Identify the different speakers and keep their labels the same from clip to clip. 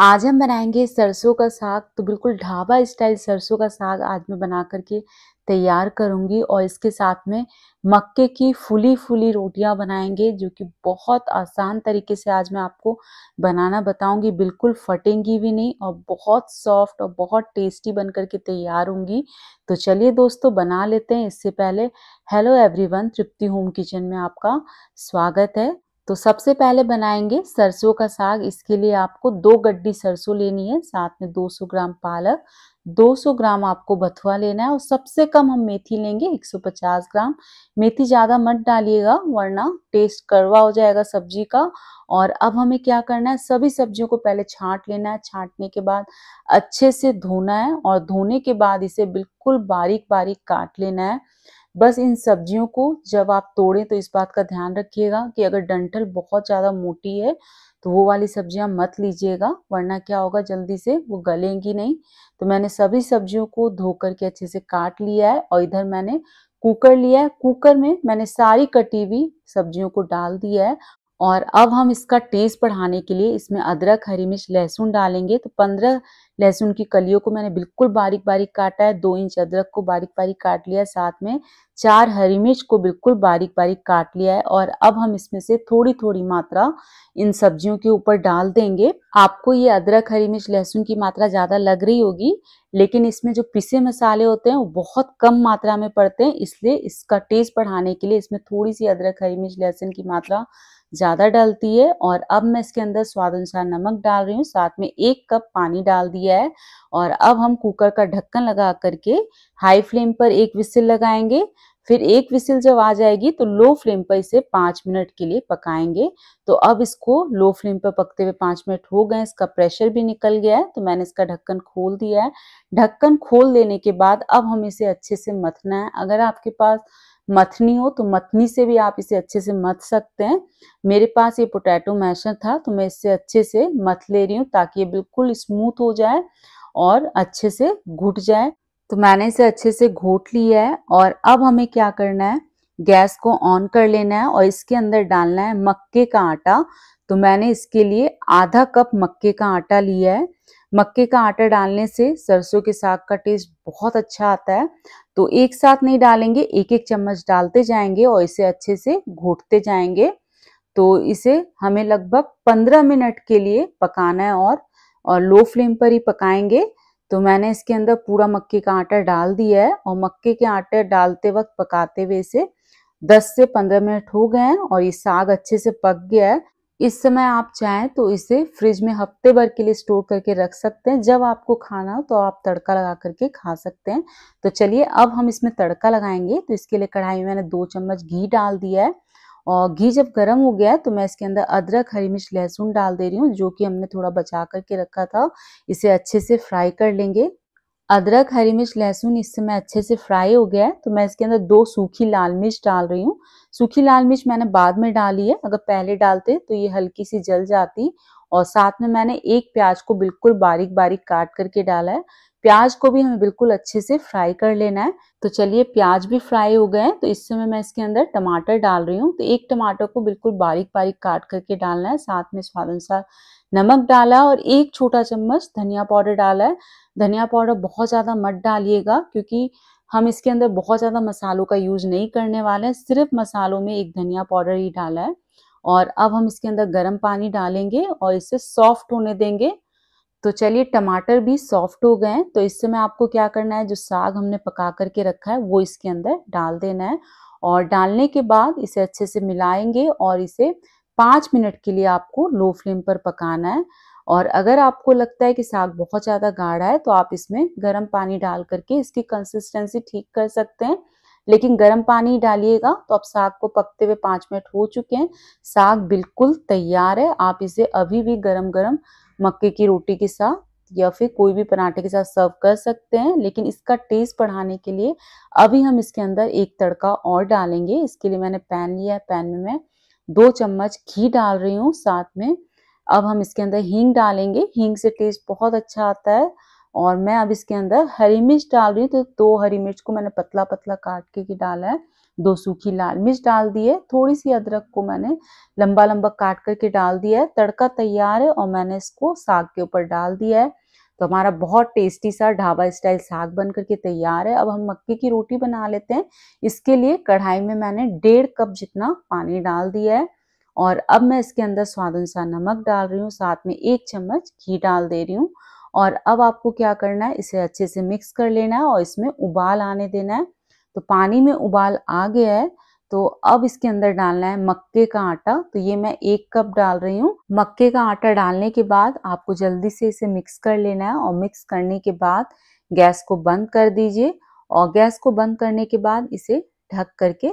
Speaker 1: आज हम बनाएँगे सरसों का साग। तो बिल्कुल ढाबा स्टाइल सरसों का साग आज मैं बना करके तैयार करूँगी और इसके साथ में मक्के की फुली फुली रोटियाँ बनाएँगे, जो कि बहुत आसान तरीके से आज मैं आपको बनाना बताऊँगी। बिल्कुल फटेंगी भी नहीं और बहुत सॉफ्ट और बहुत टेस्टी बन करके तैयार होंगी। तो चलिए दोस्तों, बना लेते हैं। इससे पहले hello everyone, Tripti home kitchen में आपका स्वागत है। तो सबसे पहले बनाएँगे सरसों का साग। इसके लिए आपको दो गड्डी सरसों लेनी है, साथ में 200 ग्राम पालक 200 ग्राम आपको बथुआ लेना है और सबसे कम हम मेथी लेंगे 150 ग्राम। मेथी ज़्यादा मत डालिएगा, वरना टेस्ट कड़वा हो जाएगा सब्ज़ी का। और अब हमें क्या करना है, सभी सब्जियों को पहले छांट लेना है। छांटने के बाद अच्छे से धोना है और धोने के बाद इसे बिल्कुल बारीक बारीक काट लेना है। बस इन सब्जियों को जब आप तोड़ें तो इस बात का ध्यान रखिएगा कि अगर डंठल बहुत ज़्यादा मोटी है तो वो वाली सब्ज़ियाँ मत लीजिएगा, वरना क्या होगा जल्दी से वो गलेंगी नहीं। तो मैंने सभी सब्जियों को धो करके अच्छे से काट लिया है और इधर मैंने कुकर लिया है। कुकर में मैंने सारी कटी हुई सब्जियों को डाल दिया है। और अब हम इसका टेस्ट बढ़ाने के लिए इसमें अदरक, हरी मिर्च, लहसुन डालेंगे। तो पंद्रह लहसुन की कलियों को मैंने बिल्कुल बारीक बारीक काटा है। दो इंच अदरक को बारीक बारीक काट लिया साथ में। चार हरी मिर्च को बिल्कुल बारीक बारीक काट लिया है और अब हम इसमें से थोड़ी थोड़ी मात्रा इन सब्जियों के ऊपर डाल देंगे। आपको ये अदरक, हरी मिर्च, लहसुन की मात्रा ज़्यादा लग रही होगी, लेकिन इसमें जो पिसे मसाले होते हैं वो बहुत कम मात्रा में पड़ते हैं, इसलिए इसका टेस्ट बढ़ाने के लिए इसमें थोड़ी सी अदरक, हरी मिर्च, लहसुन की मात्रा ज़्यादा डलती है और अब मैं इसके अंदर स्वाद अनुसार नमक डाल रही हूँ। साथ में एक कप पानी डाल दिया है और अब हम कुकर का ढक्कन लगा करके हाई फ्लेम पर एक विसिल लगाएँगे। फिर एक विसिल जब आ जाएगी तो लो फ्लेम पर इसे पाँच मिनट के लिए पकाएँगे। तो अब इसको लो फ्लेम पर पकते हुए पाँच मिनट हो गए इसका प्रेशर भी निकल गया है। तो मैंने इसका ढक्कन खोल दिया है। ढक्कन खोल देने के बाद अब हम इसे अच्छे से मथना है। अगर आपके पास मथनी हो तो मथनी से भी आप इसे अच्छे से मथ सकते हैं। मेरे पास ये पोटैटो मैशर था तो मैं इससे अच्छे से मथ ले रही हूँ ताकि ये बिल्कुल स्मूथ हो जाए और अच्छे से घुट जाए। तो मैंने इसे अच्छे से घोट लिया है और अब हमें क्या करना है? गैस को ऑन कर लेना है और इसके अंदर डालना है मक्के का आटा। तो मैंने इसके लिए आधा कप मक्के का आटा लिया है। मक्के का आटा डालने से सरसों के साग का टेस्ट बहुत अच्छा आता है। तो एक साथ नहीं डालेंगे एक एक चम्मच डालते जाएँगे और इसे अच्छे से घोटते जाएँगे। तो इसे हमें लगभग 15 मिनट के लिए पकाना है और और लो फ्लेम पर ही पकाएँगे। तो मैंने इसके अंदर पूरा मक्के का आटा डाल दिया है और मक्के के आटे डालते वक्त पकाते हुए इसे 10 से 15 मिनट हो गए हैं और ये साग अच्छे से पक गया है। इस समय आप चाहें तो इसे फ्रिज में हफ़्ते भर के लिए स्टोर करके रख सकते हैं। जब आपको खाना हो तो आप तड़का लगा करके खा सकते हैं। तो चलिए अब हम इसमें तड़का लगाएँगे। तो इसके लिए कढ़ाई में मैंने दो चम्मच घी डाल दिया है और घी जब गर्म हो गया है तो मैं इसके अंदर अदरक, हरी मिर्च, लहसुन डाल दे रही हूँ, जो कि हमने थोड़ा बचा करके रखा था। इसे अच्छे से फ्राई कर लेंगे। अदरक, हरी मिर्च, लहसुन इस समय अच्छे से फ्राई हो गया है। तो मैं इसके अंदर दो सूखी लाल मिर्च डाल रही हूँ। सूखी लाल मिर्च मैंने बाद में डाली है। अगर पहले डालते तो ये हल्की सी जल जाती और साथ में मैंने एक प्याज को बिल्कुल बारीक बारीक काट करके डाला है। प्याज को भी हमें बिल्कुल अच्छे से फ्राई कर लेना है। तो चलिए प्याज भी फ्राई हो गए तो इस समय मैं इसके अंदर टमाटर डाल रही हूँ। तो एक टमाटर को बिल्कुल बारीक बारीक काट करके डालना है। साथ में स्वाद अनुसार नमक डाला और एक छोटा चम्मच धनिया पाउडर डाला है। धनिया पाउडर बहुत ज़्यादा मत डालिएगा क्योंकि हम इसके अंदर बहुत ज़्यादा मसालों का यूज़ नहीं करने वाले हैं। सिर्फ़ मसालों में एक धनिया पाउडर ही डाला है और अब हम इसके अंदर गर्म पानी डालेंगे और इसे सॉफ्ट होने देंगे। तो चलिए, टमाटर भी सॉफ्ट हो गए हैं। तो इस समय आपको क्या करना है, जो साग हमने पका करके रखा है, वो इसके अंदर डाल देना है और डालने के बाद इसे अच्छे से मिलाएँगे और इसे पाँच मिनट के लिए आपको लो फ्लेम पर पकाना है और अगर आपको लगता है कि साग बहुत ज़्यादा गाढ़ा है तो आप इसमें गर्म पानी डाल करके इसकी कंसिस्टेंसी ठीक कर सकते हैं। लेकिन गर्म पानी डालिएगा तो अब साग को पकते हुए पाँच मिनट हो चुके हैं। साग बिल्कुल तैयार है, आप इसे अभी भी गरम गरम मक्के की रोटी के साथ या फिर कोई भी पराठे के साथ सर्व कर सकते हैं। लेकिन इसका टेस्ट बढ़ाने के लिए अभी हम इसके अंदर एक तड़का और डालेंगे। इसके लिए मैंने पैन लिया है पैन में मैं दो चम्मच घी डाल रही हूँ साथ में। अब हम इसके अंदर हींग डालेंगे। हींग से टेस्ट बहुत अच्छा आता है और मैं अब इसके अंदर हरी मिर्च डाल रही हूँ। तो दो हरी मिर्च को मैंने पतला पतला काट के डाला है। दो सूखी लाल मिर्च डाल दी है। थोड़ी सी अदरक को मैंने लंबा लंबा काट करके डाल दिया है। तड़का तैयार है और मैंने इसको साग के ऊपर डाल दिया है। तो हमारा बहुत टेस्टी सा ढाबा स्टाइल साग बन करके तैयार है। अब हम मक्के की रोटी बना लेते हैं। इसके लिए कढ़ाई में मैंने डेढ़ कप जितना पानी डाल दिया है और अब मैं इसके अंदर स्वाद अनुसार नमक डाल रही हूँ। साथ में एक चम्मच घी डाल दे रही हूँ और अब आपको क्या करना है, इसे अच्छे से मिक्स कर लेना है और इसमें उबाल आने देना है। तो पानी में उबाल आ गया है। तो अब इसके अंदर डालना है मक्के का आटा। तो ये मैं एक कप डाल रही हूँ। मक्के का आटा डालने के बाद आपको जल्दी से इसे मिक्स कर लेना है और मिक्स करने के बाद गैस को बंद कर दीजिए और गैस को बंद करने के बाद इसे ढक करके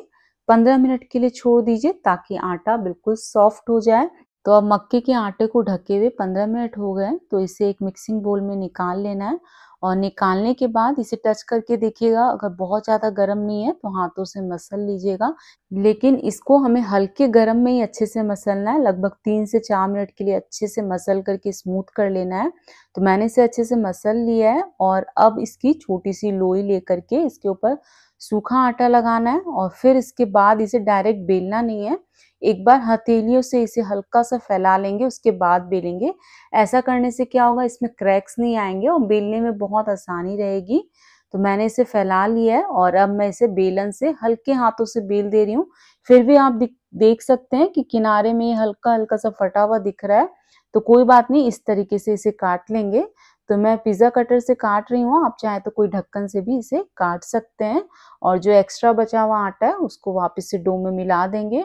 Speaker 1: 15 मिनट के लिए छोड़ दीजिए ताकि आटा बिल्कुल सॉफ्ट हो जाए। तो अब मक्के के आटे को ढके हुए 15 मिनट हो गए तो इसे एक मिक्सिंग बोल में निकाल लेना है। और निकालने के बाद इसे टच करके देखिएगा, अगर बहुत ज़्यादा गर्म नहीं है तो हाथों से मसल लीजिएगा। लेकिन इसको हमें हल्के गर्म में ही अच्छे से मसलना है, लगभग तीन से चार मिनट के लिए अच्छे से मसल करके स्मूथ कर लेना है। तो मैंने इसे अच्छे से मसल लिया है और अब इसकी छोटी सी लोई लेकर के इसके ऊपर सूखा आटा लगाना है और फिर इसके बाद इसे डायरेक्ट बेलना नहीं है। एक बार हथेलियों से इसे हल्का सा फैला लेंगे, उसके बाद बेलेंगे। ऐसा करने से क्या होगा, इसमें क्रैक्स नहीं आएँगे और बेलने में बहुत आसानी रहेगी। तो मैंने इसे फैला लिया है और अब मैं इसे बेलन से हल्के हाथों से बेल दे रही हूँ। फिर भी आप देख सकते हैं कि किनारे में हल्का हल्का सा फटा हुआ दिख रहा है। तो कोई बात नहीं, इस तरीके से इसे काट लेंगे। तो मैं पिज़्ज़ा कटर से काट रही हूँ, आप चाहे तो कोई ढक्कन से भी इसे काट सकते हैं। और जो एक्स्ट्रा बचा हुआ आटा है, उसको वापस से डो में मिला देंगे।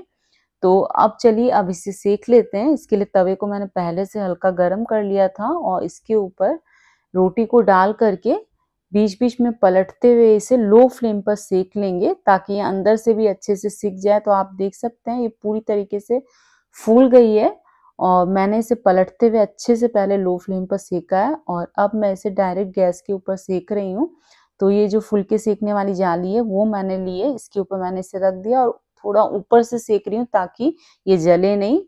Speaker 1: तो अब चलिए, अब इसे सेक लेते हैं। इसके लिए तवे को मैंने पहले से हल्का गर्म कर लिया था और इसके ऊपर रोटी को डाल करके बीच बीच में पलटते हुए इसे लो फ्लेम पर सेक लेंगे, ताकि ये अंदर से भी अच्छे से सीख जाए। तो आप देख सकते हैं, ये पूरी तरीके से फूल गई है। और मैंने इसे पलटते हुए अच्छे से पहले लो फ्लेम पर सेका है और अब मैं इसे डायरेक्ट गैस के ऊपर सेक रही हूँ। तो ये जो फुलके सेकने वाली जाली है, वो मैंने ली है। इसके ऊपर मैंने इसे रख दिया और थोड़ा ऊपर से सेक रही हूँ ताकि ये जले नहीं।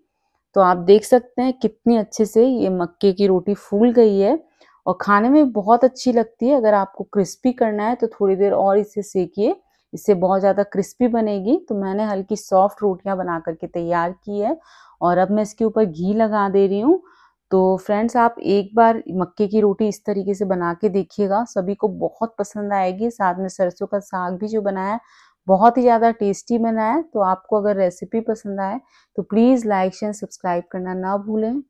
Speaker 1: तो आप देख सकते हैं कितनी अच्छे से ये मक्के की रोटी फूल गई है और खाने में बहुत अच्छी लगती है। अगर आपको क्रिस्पी करना है तो थोड़ी देर और इसे सेकिए। इससे बहुत ज़्यादा क्रिस्पी बनेगी। तो मैंने हल्की सॉफ्ट रोटियाँ बना करके तैयार की है और अब मैं इसके ऊपर घी लगा दे रही हूँ। तो फ्रेंड्स, आप एक बार मक्के की रोटी इस तरीके से बना के देखिएगा। सभी को बहुत पसंद आएगी। साथ में सरसों का साग भी जो बनाया बहुत ही ज़्यादा टेस्टी बनाया है। तो आपको अगर रेसिपी पसंद आए तो प्लीज़ लाइक शेयर, सब्सक्राइब करना ना भूलें।